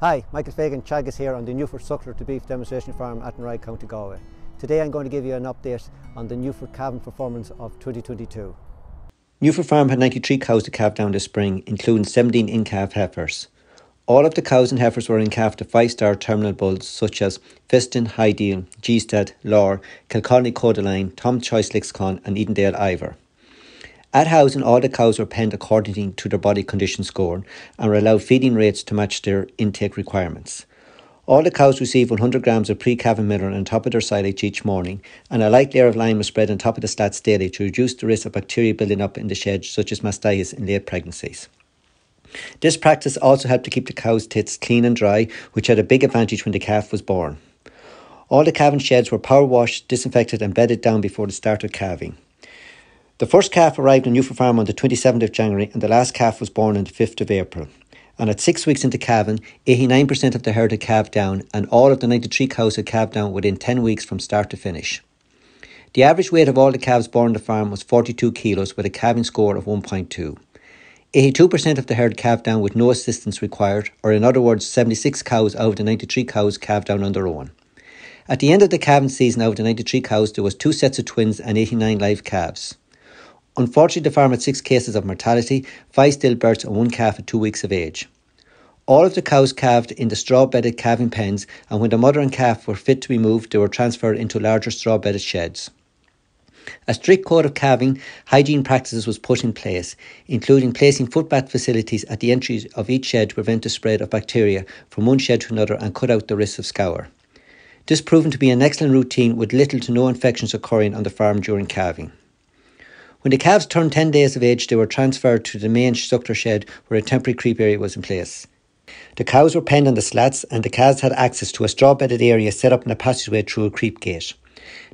Hi, Michael Fagan Teagasc here on the Newford Suckler to Beef demonstration farm at Athenry, County Galway. Today I'm going to give you an update on the Newford calving performance of 2022. Newford Farm had 93 cows to calve down this spring, including 17 in-calf heifers. All of the cows and heifers were in calf to five-star terminal bulls such as Fiston, Hideal, Gstaad, Laurel, Kilconnelly Kodaline, Tom Choice Lixcon and Ewdenvale Ivor. At housing, all the cows were penned according to their body condition score and were allowed feeding rates to match their intake requirements. All the cows received 100 grams of pre-calving mineral on top of their silage each morning, and a light layer of lime was spread on top of the slats daily to reduce the risk of bacteria building up in the shed, such as mastitis in late pregnancies. This practice also helped to keep the cow's tits clean and dry, which had a big advantage when the calf was born. All the calving sheds were power washed, disinfected, and bedded down before the start of calving. The first calf arrived on Newford Farm on the 27th of January and the last calf was born on the 5th of April. And at six weeks into calving, 89% of the herd had calved down and all of the 93 cows had calved down within 10 weeks from start to finish. The average weight of all the calves born on the farm was 42 kilos with a calving score of 1.2. 82% of the herd calved down with no assistance required, or in other words, 76 cows out of the 93 cows calved down on their own. At the end of the calving season, out of the 93 cows, there was two sets of twins and 89 live calves. Unfortunately, the farm had six cases of mortality, five stillbirths, and one calf at two weeks of age. All of the cows calved in the straw bedded calving pens, and when the mother and calf were fit to be moved, they were transferred into larger straw bedded sheds. A strict code of calving hygiene practices was put in place, including placing footbath facilities at the entries of each shed to prevent the spread of bacteria from one shed to another and cut out the risk of scour. This proved to be an excellent routine with little to no infections occurring on the farm during calving. When the calves turned 10 days of age, they were transferred to the main suckler shed where a temporary creep area was in place. The cows were penned on the slats and the calves had access to a straw bedded area set up in a passageway through a creep gate.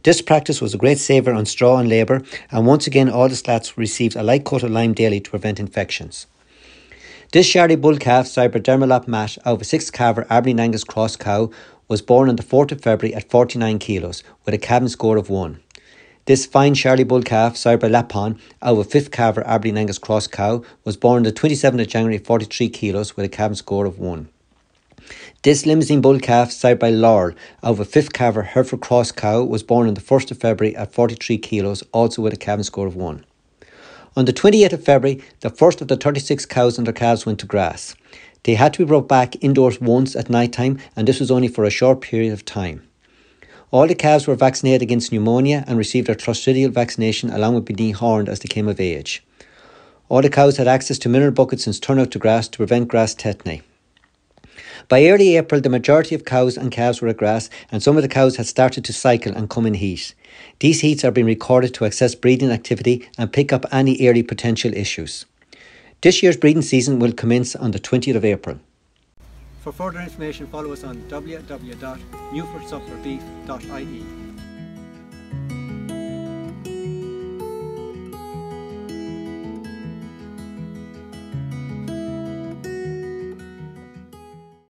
This practice was a great saver on straw and labour, and once again all the slats received a light coat of lime daily to prevent infections. This Shardy bull calf, Cyberdermalop Mat, out of a six calver Aberdeen Angus cross cow, was born on the 4th of February at 49 kilos with a calving score of 1. This fine Charlie bull calf, Cyber Lapon, out of a fifth calver Aberdeen Angus cross cow, was born on the 27th of January, 43 kilos, with a calving score of 1. This Limousin bull calf, sired by Laurel, out of a fifth calver Hereford cross cow, was born on the 1st of February at 43 kilos, also with a calving score of 1. On the 28th of February, the first of the 36 cows and their calves went to grass. They had to be brought back indoors once at night time, and this was only for a short period of time. All the calves were vaccinated against pneumonia and received their clostridial vaccination along with being horned as they came of age. All the cows had access to mineral buckets since turnout to grass to prevent grass tetany. By early April, the majority of cows and calves were at grass, and some of the cows had started to cycle and come in heat. These heats are being recorded to assess breeding activity and pick up any early potential issues. This year's breeding season will commence on the 20th of April. For further information, follow us on www.newfordsucklerbeef.ie.